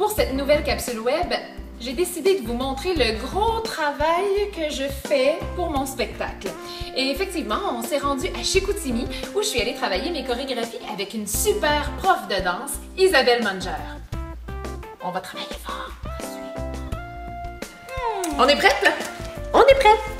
Pour cette nouvelle capsule web, j'ai décidé de vous montrer le gros travail que je fais pour mon spectacle. Et effectivement, on s'est rendu à Chicoutimi où je suis allée travailler mes chorégraphies avec une super prof de danse, Isabelle Manger. On va travailler fort. On est prête? On est prête!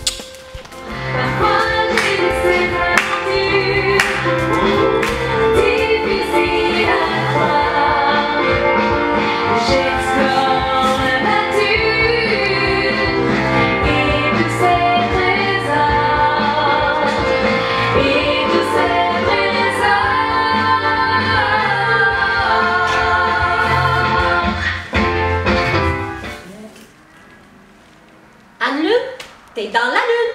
T'es dans la lune!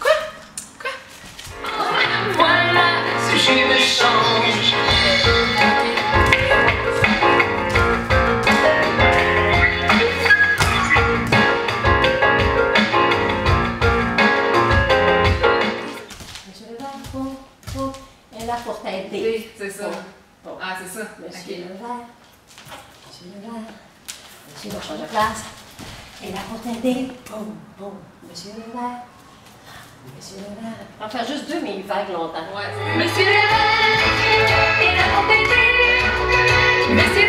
Quoi? Quoi? Voilà ce je me change. Monsieur le vert, elle est là pour t'aider. C'est ça. Bon. Ah, c'est ça. Monsieur Ok. le monsieur le monsieur va changer de place. T'aider. Boum, boum. Monsieur le vert, monsieur le vert. On va faire juste deux, mais il vague longtemps. Ouais. Monsieur le vert est là pour t'aider. Monsieur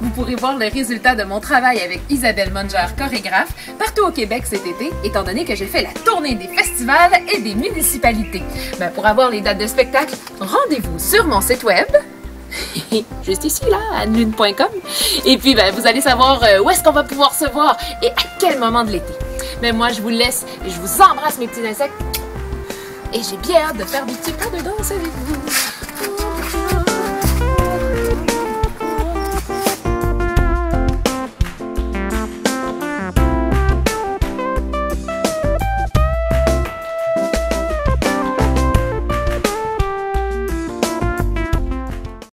Vous pourrez voir le résultat de mon travail avec Isabelle Munger, chorégraphe, partout au Québec cet été, étant donné que j'ai fait la tournée des festivals et des municipalités. Ben, pour avoir les dates de spectacle, rendez-vous sur mon site web, juste ici, là, annelune.com. Et puis, ben, vous allez savoir euh, où est-ce qu'on va pouvoir se voir et à quel moment de l'été. Mais moi, je vous laisse et je vous embrasse, mes petits insectes. Et j'ai bien hâte de faire du petit pas de danse avec vous.